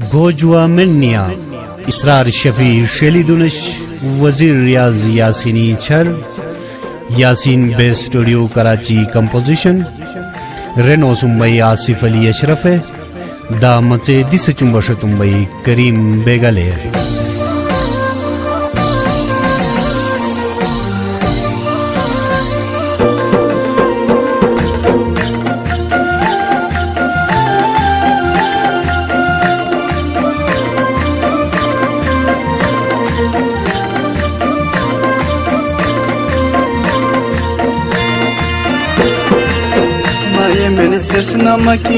गोजुआ मिनिया इसरार शफी शेली दुनिश वज़ीर रियाज यासिनी छर, यासीन बे स्टूडियो कराची कंपोजिशन, रेनो सुम्बई आसिफ अली अशरफ दामचे दिस चुम्बश तुम्बई करीम बेगले। Yarim beni sersin ama kim?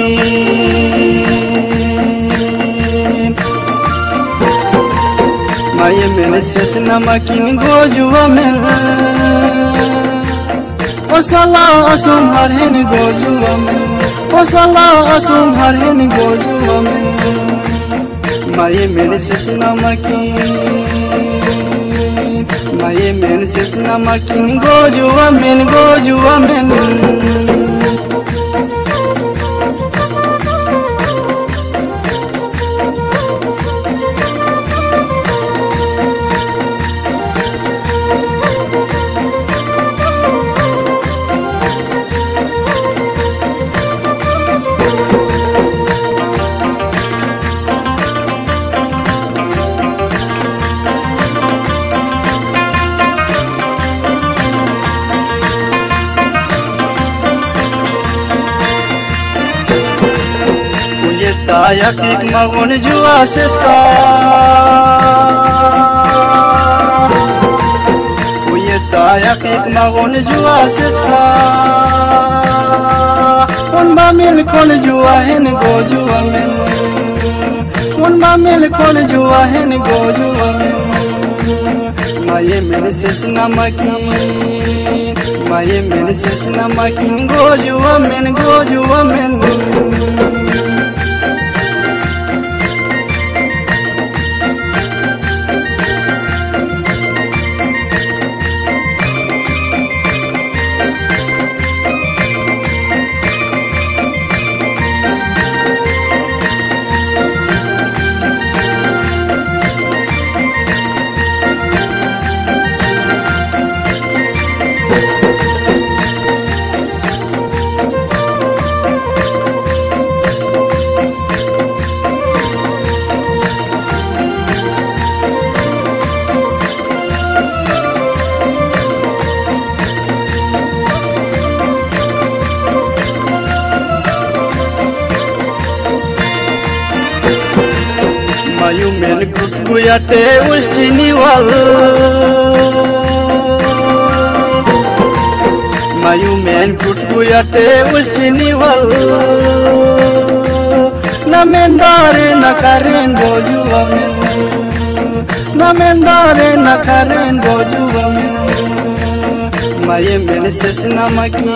Mayim beni sersin ama kim Gocuva men O salla asum har heni gocuva men O salla asum har heni gocuva men Mayim beni sersin ama kim? Mayim beni sersin ama kim Gocuva men gocuva men गायक एक मगुन जुआ से मिल खोल जुआ हेन गो जुआ में उनमा मिल खोल जुआ हेन गो जुआ में माये मेरे से नमकी माये मेरे से नमकी गो जुआ में गो जुआ में Kuyate ulchini wal Mayumen kut kuyate ulchini wal na nakaren boju amen na nakaren boju amen ses sesna maki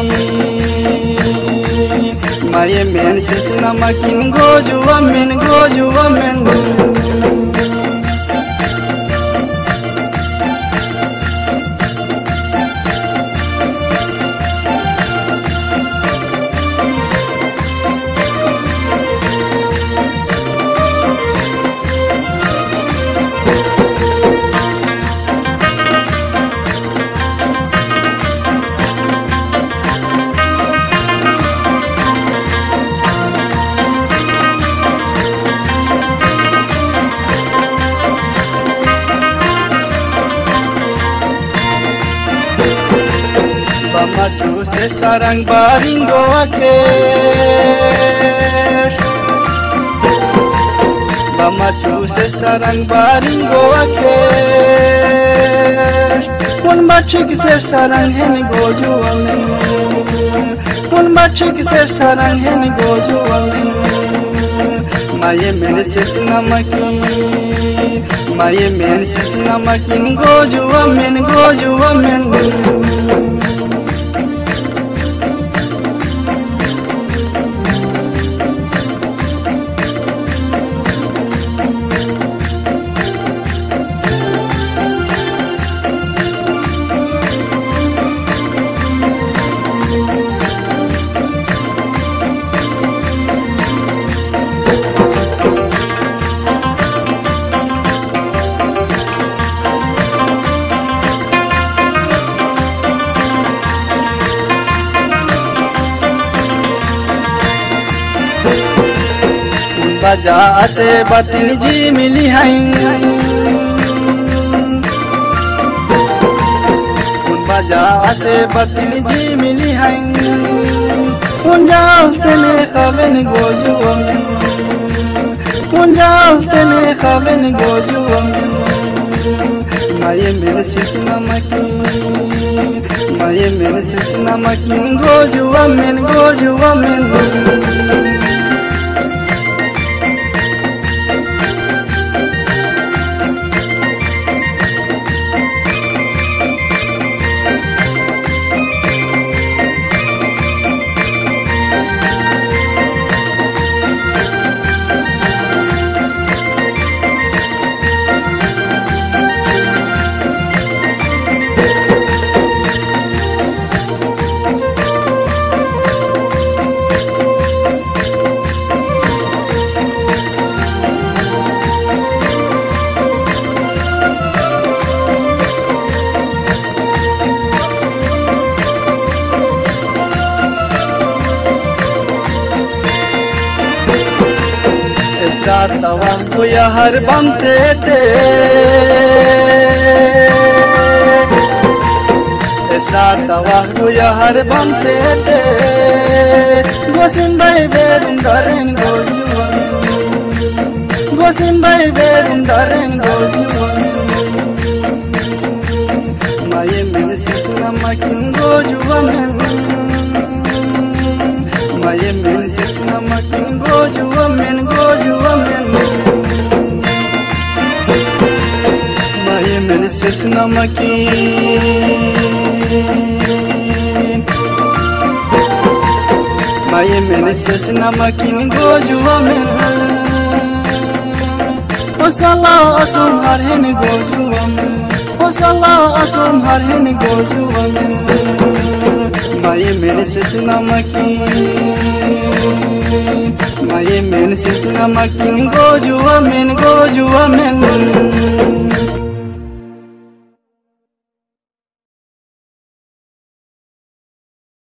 Maye men sesna makin goju amen goju amen goju maju sesarang baringgo akhir Lamaju sesarang baringgo akhir Pun bacik sesarang hen goju amin Pun bacik sesarang hen goju amin Maye men sesina makin Maye men sesina makin goju amin goju amin amen baja ase batin ji mili hai un baja ase batin ji mili hai un jal tene khaben goju amen un jal tene khaben goju amen maye mene sisna maki maye mene sisna maki goju amen goju amen Estartawan kuya harbam tete Estartawa kuya harbam tete Gosim bay berum daren gojuan Gosim bay berum daren gojuan Maye men mayem ben ses nama kin goju amen goju amen mayem ben ses nama kin mayem ben ses nama kin goju amen osala asum har hen goju amen osala asum har hen goju amen gojuan Maye men sisna makin Maye men sisna makin gojuan gojuan